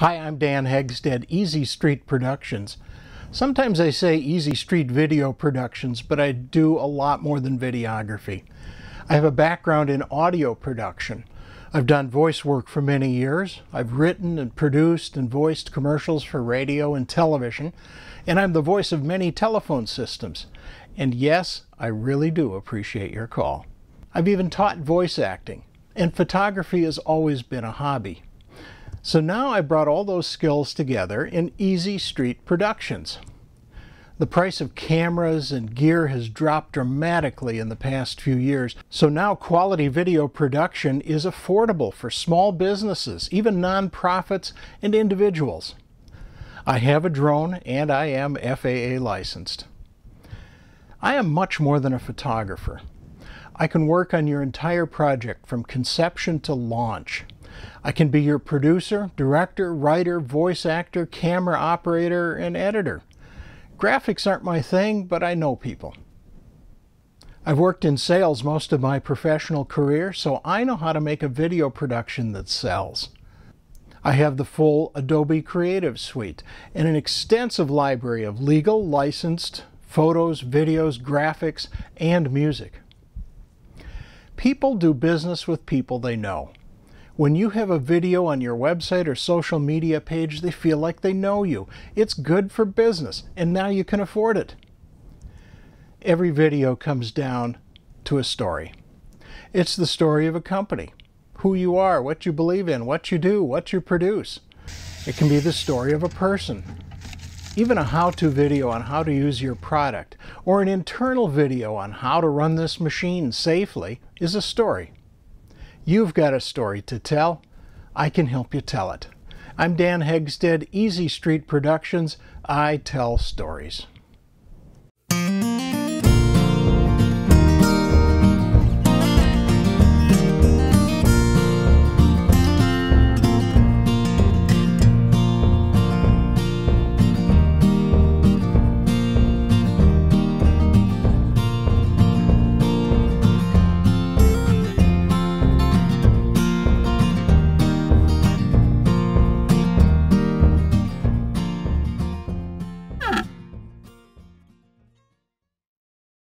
Hi, I'm Dan Hegstad, Easy Street Productions. Sometimes I say Easy Street Video Productions, but I do a lot more than videography. I have a background in audio production. I've done voice work for many years. I've written and produced and voiced commercials for radio and television, and I'm the voice of many telephone systems. And yes, I really do appreciate your call. I've even taught voice acting, and photography has always been a hobby. So now I brought all those skills together in Easy Street Productions. The price of cameras and gear has dropped dramatically in the past few years, so now quality video production is affordable for small businesses, even nonprofits and individuals. I have a drone and I am FAA licensed. I am much more than a photographer. I can work on your entire project from conception to launch. I can be your producer, director, writer, voice actor, camera operator, and editor. Graphics aren't my thing, but I know people. I've worked in sales most of my professional career, so I know how to make a video production that sells. I have the full Adobe Creative Suite and an extensive library of legal, licensed photos, videos, graphics, and music. People do business with people they know. When you have a video on your website or social media page, they feel like they know you. It's good for business, and now you can afford it. Every video comes down to a story. It's the story of a company, who you are, what you believe in, what you do, what you produce. It can be the story of a person, even a how-to video on how to use your product, or an internal video on how to run this machine safely is a story. You've got a story to tell. I can help you tell it. I'm Dan Hegstad, Easy Street Productions. I tell stories.